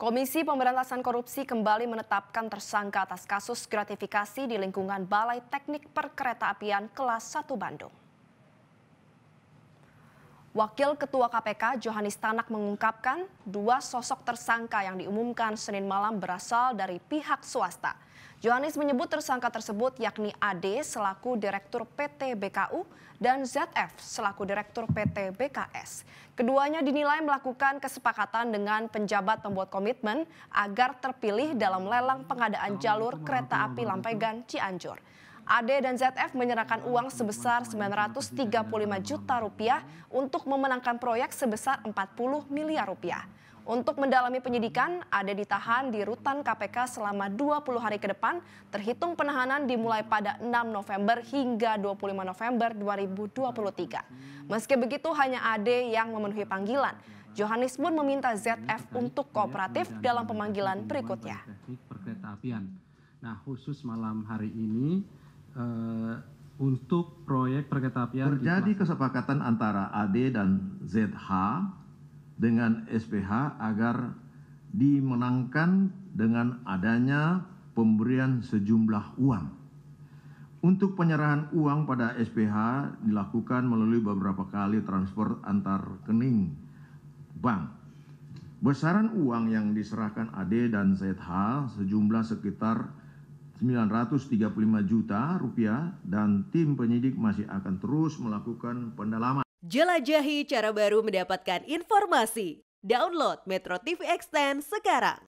Komisi Pemberantasan Korupsi kembali menetapkan tersangka atas kasus gratifikasi di lingkungan Balai Teknik Perkeretaapian kelas 1 Bandung. Wakil Ketua KPK Johanis Tanak mengungkapkan dua sosok tersangka yang diumumkan Senin malam berasal dari pihak swasta. Johanis menyebut tersangka tersebut yakni AD selaku Direktur PT BKU dan ZF selaku Direktur PT BKS. Keduanya dinilai melakukan kesepakatan dengan penjabat pembuat komitmen agar terpilih dalam lelang pengadaan jalur kereta api Lampegan Cianjur. AD dan ZF menyerahkan uang sebesar 935 juta rupiah untuk memenangkan proyek sebesar 40 miliar rupiah. Untuk mendalami penyidikan, Ade ditahan di rutan KPK selama 20 hari ke depan, terhitung penahanan dimulai pada 6 November hingga 25 November 2023. Meski begitu, hanya Ade yang memenuhi panggilan. Johannes pun meminta ZF untuk kooperatif dalam pemanggilan berikutnya. Nah, khusus malam hari ini untuk proyek perketapian terjadi kesepakatan antara AD dan ZH dengan SPH agar dimenangkan dengan adanya pemberian sejumlah uang. Untuk penyerahan uang pada SPH dilakukan melalui beberapa kali transfer antar rekening bank. Besaran uang yang diserahkan AD dan ZH sejumlah sekitar 935 juta rupiah dan tim penyidik masih akan terus melakukan pendalaman. Jelajahi cara baru mendapatkan informasi. Download Metro TV Extend sekarang.